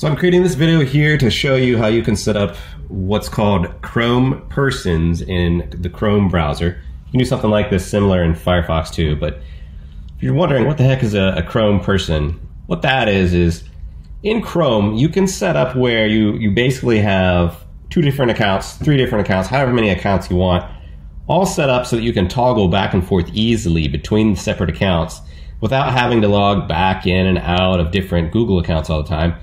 So I'm creating this video here to show you how you can set up what's called Chrome Persons in the Chrome browser. You can do something like this similar in Firefox too, but if you're wondering what the heck is a, a Chrome person, what that is is in Chrome you can set up where you, you basically have two different accounts, three different accounts, however many accounts you want, all set up so that you can toggle back and forth easily between separate accounts without having to log back in and out of different Google accounts all the time.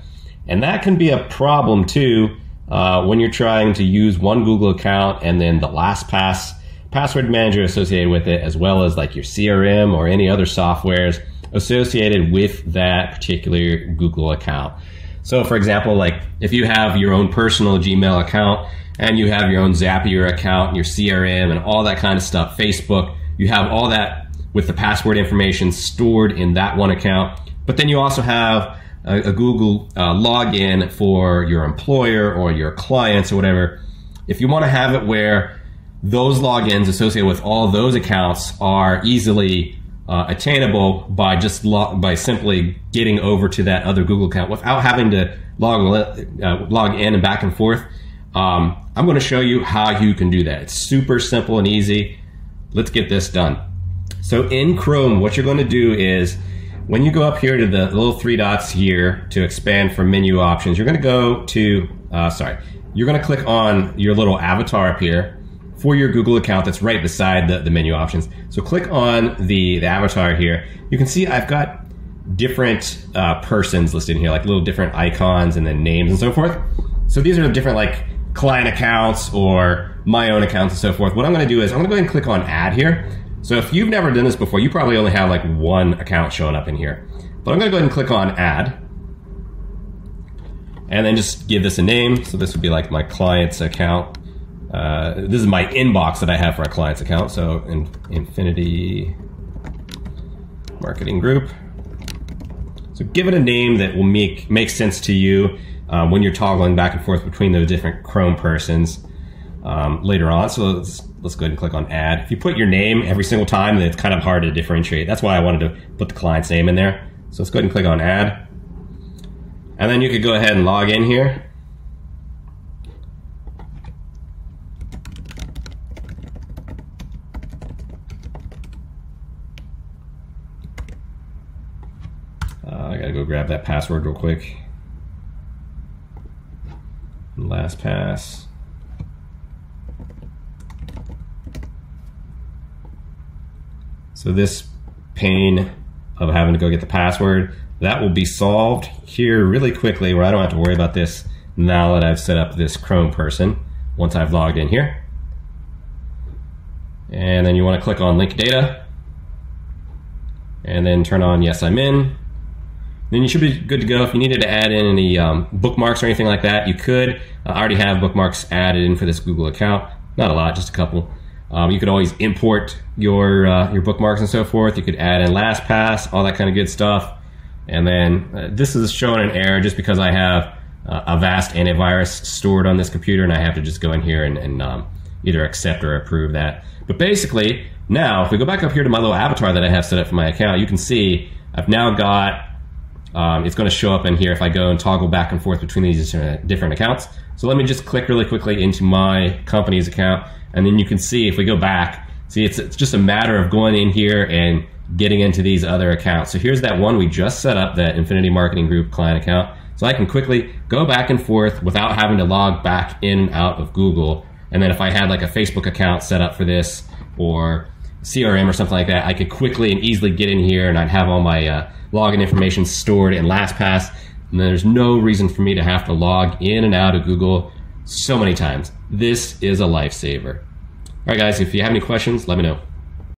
And that can be a problem too uh, when you're trying to use one Google account and then the LastPass password manager associated with it, as well as like your CRM or any other softwares associated with that particular Google account. So, for example, like if you have your own personal Gmail account and you have your own Zapier account, your CRM, and all that kind of stuff, Facebook, you have all that with the password information stored in that one account. But then you also have a, a Google uh, login for your employer or your clients or whatever, if you want to have it where those logins associated with all those accounts are easily uh, attainable by just by simply getting over to that other Google account without having to log uh, log in and back and forth. Um, I'm going to show you how you can do that. It's super simple and easy. Let's get this done. So in Chrome, what you're going to do is when you go up here to the little three dots here to expand from menu options, you're going to go to, uh, sorry, you're going to click on your little avatar up here for your Google account that's right beside the, the menu options. So click on the, the avatar here. You can see I've got different uh, persons listed here, like little different icons and then names and so forth. So these are the different like client accounts or my own accounts and so forth. What I'm going to do is I'm going to go ahead and click on add here. So if you've never done this before, you probably only have like one account showing up in here. But I'm going to go ahead and click on add. And then just give this a name. So this would be like my client's account. Uh, this is my inbox that I have for a client's account. So in, Infinity Marketing Group. So give it a name that will make, make sense to you um, when you're toggling back and forth between those different Chrome persons um, later on. So let's, let's go ahead and click on add. If you put your name every single time, then it's kind of hard to differentiate. That's why I wanted to put the client's name in there. So let's go ahead and click on add. And then you could go ahead and log in here. Uh, I gotta go grab that password real quick. LastPass. So this pain of having to go get the password, that will be solved here really quickly where I don't have to worry about this now that I've set up this Chrome person once I've logged in here. And then you want to click on link data and then turn on yes I'm in. Then you should be good to go. If you needed to add in any um, bookmarks or anything like that, you could. I already have bookmarks added in for this Google account. Not a lot, just a couple. Um, you could always import your uh, your bookmarks and so forth. You could add in LastPass, all that kind of good stuff. And then uh, this is showing an error just because I have uh, vast antivirus stored on this computer, and I have to just go in here and, and um, either accept or approve that. But basically, now if we go back up here to my little avatar that I have set up for my account, you can see I've now got um, it's going to show up in here if I go and toggle back and forth between these different accounts. So let me just click really quickly into my company's account and then you can see if we go back, see it's, it's just a matter of going in here and getting into these other accounts. So here's that one we just set up, that Infinity Marketing Group client account. So I can quickly go back and forth without having to log back in and out of Google. And then if I had like a Facebook account set up for this or CRM or something like that, I could quickly and easily get in here and I'd have all my uh, login information stored in LastPass. And there's no reason for me to have to log in and out of Google so many times. This is a lifesaver. All right, guys, if you have any questions, let me know.